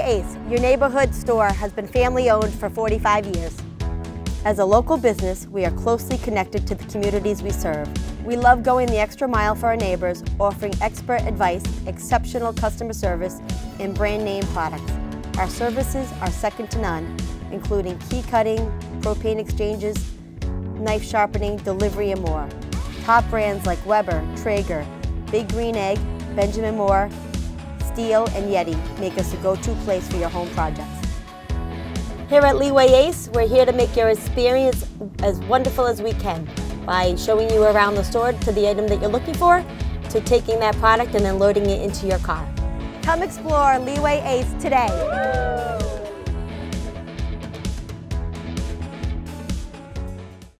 Ace, your neighborhood store, has been family owned for 45 years. As a local business, we are closely connected to the communities we serve. We love going the extra mile for our neighbors, offering expert advice, exceptional customer service, and brand name products. Our services are second to none, including key cutting, propane exchanges, knife sharpening, delivery, and more. Top brands like Weber, Traeger, Big Green Egg, Benjamin Moore, Stihl, and Yeti make us a go-to place for your home projects. Here at Leeway Ace, we're here to make your experience as wonderful as we can by showing you around the store to the item that you're looking for, to taking that product and then loading it into your car. Come explore Leeway Ace today.